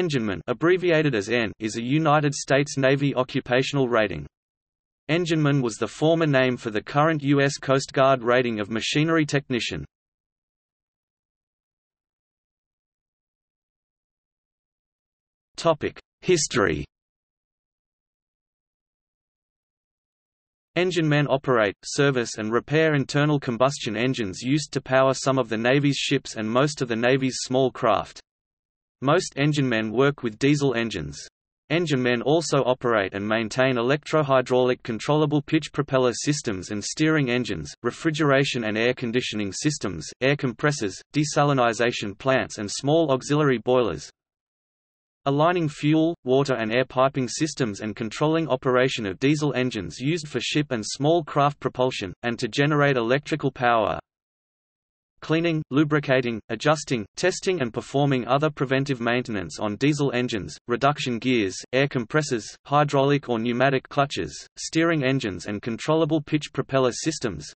Engineman abbreviated as EN is a United States Navy occupational rating. Engineman was the former name for the current U.S. Coast Guard rating of machinery technician. History Enginemen operate, service and repair internal combustion engines used to power some of the Navy's ships and most of the Navy's small craft. Most enginemen work with diesel engines. Enginemen also operate and maintain electrohydraulic controllable pitch propeller systems and steering engines, refrigeration and air conditioning systems, air compressors, desalinization plants and small auxiliary boilers, aligning fuel, water and air piping systems and controlling operation of diesel engines used for ship and small craft propulsion, and to generate electrical power cleaning, lubricating, adjusting, testing and performing other preventive maintenance on diesel engines, reduction gears, air compressors, hydraulic or pneumatic clutches, steering engines and controllable pitch propeller systems,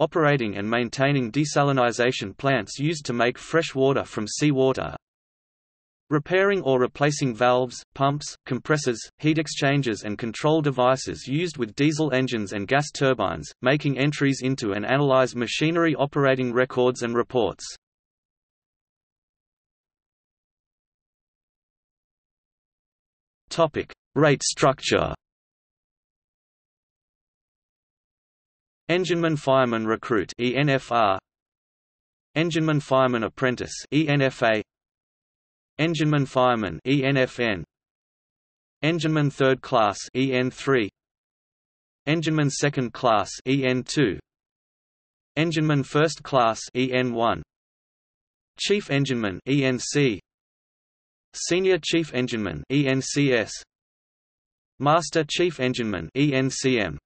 operating and maintaining desalinization plants used to make fresh water from seawater, Repairing or replacing valves, pumps, compressors, heat exchangers and control devices used with diesel engines and gas turbines, making entries into and analyze machinery operating records and reports. Rate structure. Engineman Fireman Recruit ENFR Engineman Fireman Apprentice ENFA Engineman Fireman ENFN Engineman Third Class EN3 Engineman Second Class EN2 Engineman First Class EN1 Chief Engineman ENC Senior Chief Engineman ENCS Master Chief Engineman ENCM